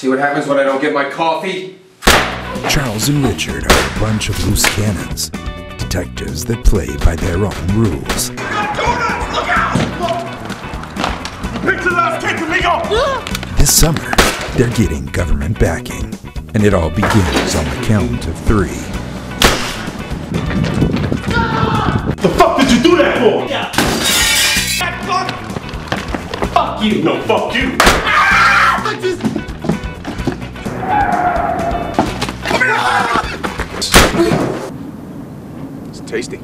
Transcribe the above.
See what happens when I don't get my coffee? Charles and Richard are a bunch of loose cannons, detectives that play by their own rules. Picture last kick, amigo! This summer, they're getting government backing, and it all begins on the count of three. The fuck did you do that for? Yeah. That Fuck you. No, fuck you. It's tasty.